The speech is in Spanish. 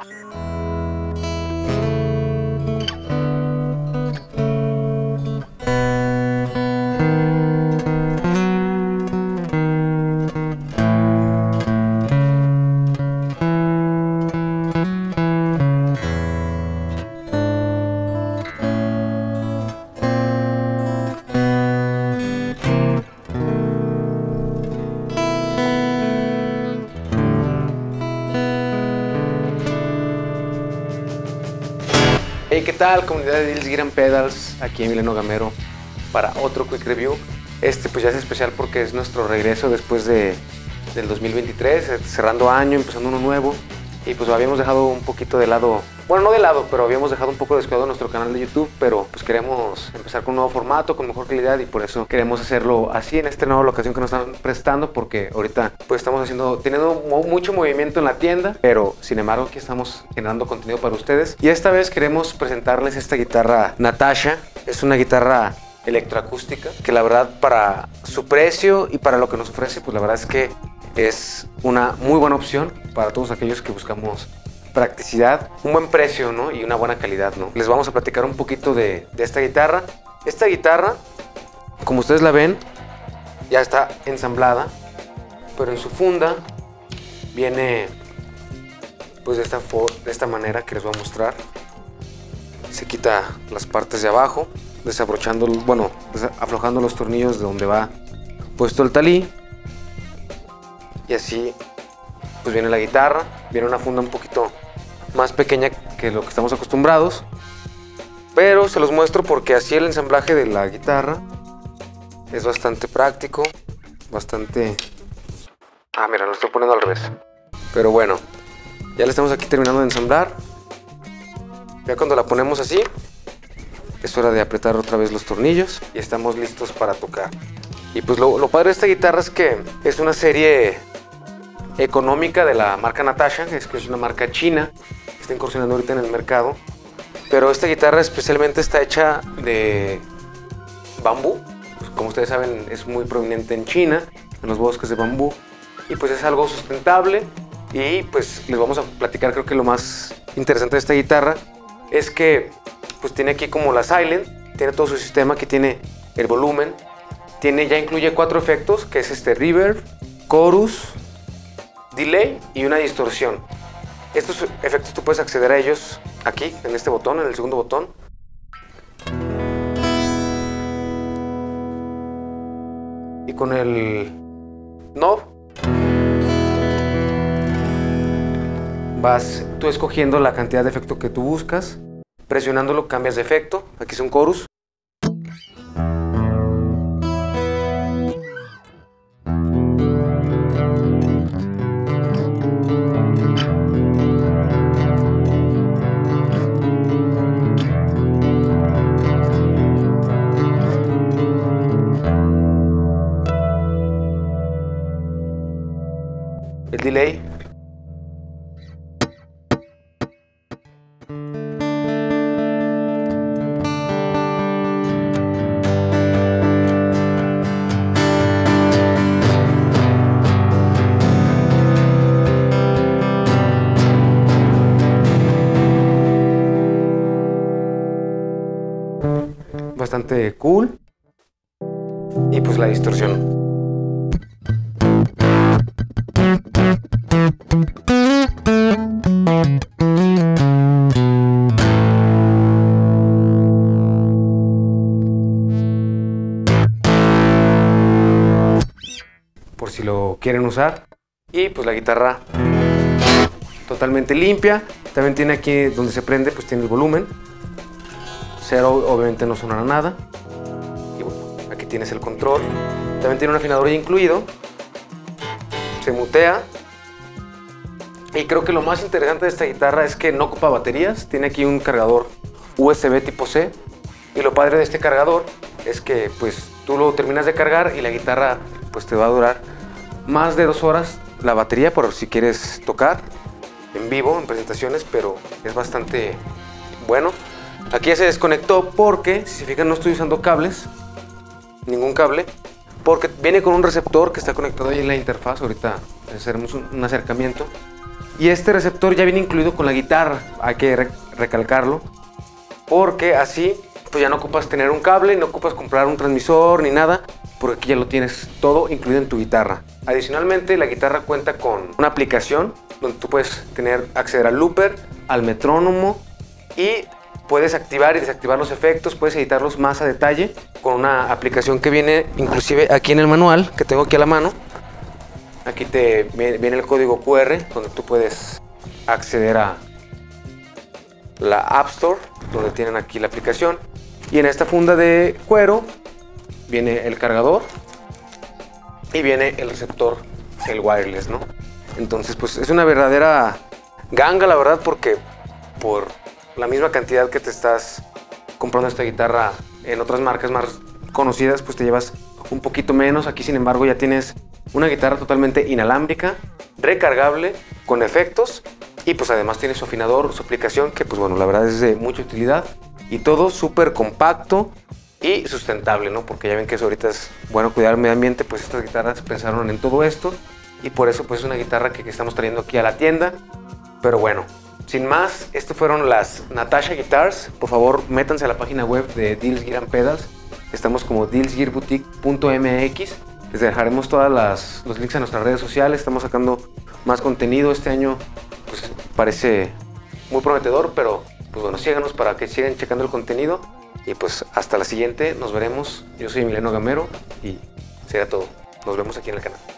you Hey, ¿qué tal? Comunidad de Deals Gear Pedals, aquí Emiliano Gamero para otro Quick Review. Este pues ya es especial porque es nuestro regreso después de, del 2023, eh, cerrando año, empezando uno nuevo. Y pues habíamos dejado un poquito de lado, bueno, no de lado, pero habíamos dejado un poco descuidado nuestro canal de YouTube, pero pues queremos empezar con un nuevo formato, con mejor calidad y por eso queremos hacerlo así en esta nueva locación que nos están prestando porque ahorita pues estamos haciendo, teniendo mu- mucho movimiento en la tienda, pero sin embargo aquí estamos generando contenido para ustedes. Y esta vez queremos presentarles esta guitarra Natasha, es una guitarra electroacústica que la verdad para su precio y para lo que nos ofrece pues la verdad es que es una muy buena opción para todos aquellos que buscamos practicidad, un buen precio ¿no? y una buena calidad. ¿no? Les vamos a platicar un poquito de, esta guitarra. Esta guitarra, como ustedes la ven, ya está ensamblada, pero en su funda viene pues de esta, de esta manera que les voy a mostrar. Se quita las partes de abajo, desabrochando, bueno, aflojando los tornillos de donde va puesto el talí. Y así pues viene la guitarra, viene una funda un poquito más pequeña que lo que estamos acostumbrados. Pero se los muestro porque así el ensamblaje de la guitarra es bastante práctico, bastante... Ah, mira, lo estoy poniendo al revés. Pero bueno, ya la estamos aquí terminando de ensamblar. Ya cuando la ponemos así, es hora de apretar otra vez los tornillos y estamos listos para tocar. Y pues lo, lo padre de esta guitarra es que es una serie económica de la marca Natasha, es que es una marca china, que está incursionando ahorita en el mercado. Pero esta guitarra especialmente está hecha de bambú. Pues, como ustedes saben, es muy prominente en China, en los bosques de bambú. Y pues es algo sustentable. Y pues les vamos a platicar, creo que lo más interesante de esta guitarra es que pues tiene aquí como la Silent, tiene todo su sistema, que tiene el volumen, tiene, ya incluye cuatro efectos, que es este reverb, chorus, delay y una distorsión. Estos efectos tú puedes acceder a ellos aquí, en este botón, en el segundo botón. Y con el knob vas tú escogiendo la cantidad de efecto que tú buscas. Presionándolo cambias de efecto. Aquí es un chorus. El delay. Bastante cool. Y pues la distorsión. Por si lo quieren usar. Y pues la guitarra totalmente limpia. También tiene aquí donde se prende, pues tiene el volumen. Cero obviamente no sonará nada. Y bueno, aquí tienes el control. También tiene un afinador ya incluido. Se mutea. Y creo que lo más interesante de esta guitarra es que no ocupa baterías. Tiene aquí un cargador USB tipo C. Y lo padre de este cargador es que pues tú lo terminas de cargar y la guitarra pues te va a durar más de dos horas la batería por si quieres tocar en vivo, en presentaciones, pero es bastante bueno. Aquí ya se desconectó porque, si se fijan, no estoy usando cables, ningún cable, porque viene con un receptor que está conectado ahí en la interfaz. Ahorita haremos un, un acercamiento. Y este receptor ya viene incluido con la guitarra, hay que recalcarlo, porque así pues ya no ocupas tener un cable, no ocupas comprar un transmisor ni nada, porque aquí ya lo tienes todo incluido en tu guitarra. Adicionalmente, la guitarra cuenta con una aplicación donde tú puedes tener acceder al looper, al metrónomo y puedes activar y desactivar los efectos, puedes editarlos más a detalle con una aplicación que viene inclusive aquí en el manual que tengo aquí a la mano. Aquí te viene el código QR donde tú puedes acceder a la App Store donde tienen aquí la aplicación y en esta funda de cuero viene el cargador y viene el receptor, el wireless, ¿no? Entonces, pues es una verdadera ganga, la verdad, porque por la misma cantidad que te estás comprando esta guitarra en otras marcas más conocidas, pues te llevas un poquito menos. Aquí, sin embargo, ya tienes una guitarra totalmente inalámbrica, recargable, con efectos y pues además tiene su afinador, su aplicación, que pues bueno, la verdad es de mucha utilidad y todo súper compacto y sustentable, ¿no? Porque ya ven que eso ahorita es bueno cuidar el medio ambiente, pues estas guitarras pensaron en todo esto y por eso pues es una guitarra que, estamos trayendo aquí a la tienda. Pero bueno, sin más, estas fueron las Natasha Guitars. Por favor, métanse a la página web de Deals Gear Pedals. Estamos como dealsgearboutique.mx. Les dejaremos todos los links a nuestras redes sociales. Estamos sacando más contenido este año. Pues parece muy prometedor, pero pues bueno, síganos para que sigan checando el contenido. Y pues hasta la siguiente, nos veremos. Yo soy Emiliano Gamero y será todo. Nos vemos aquí en el canal.